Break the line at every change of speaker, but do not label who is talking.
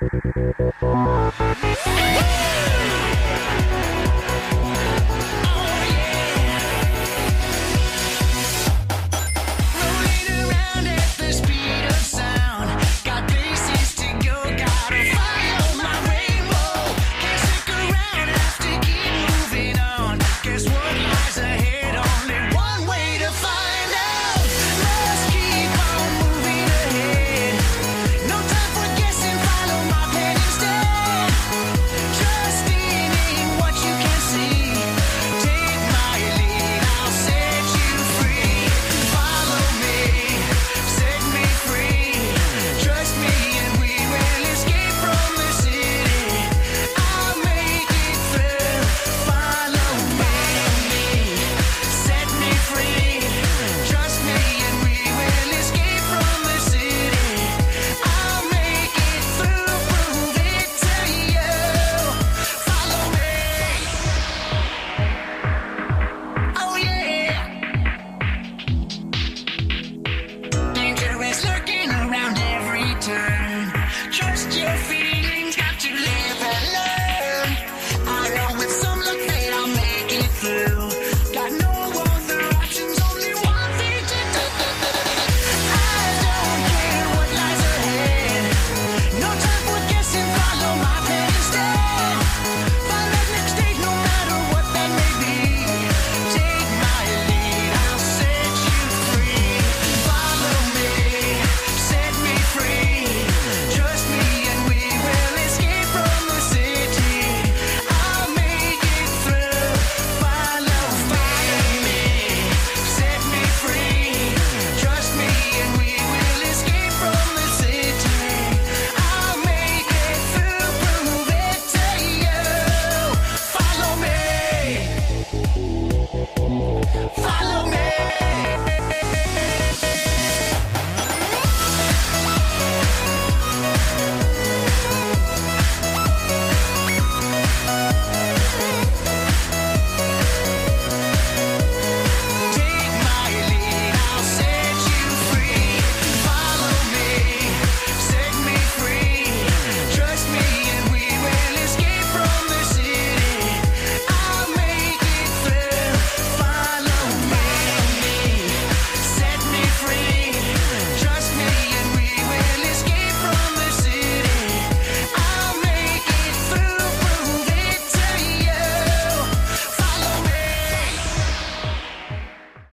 Yeah! eu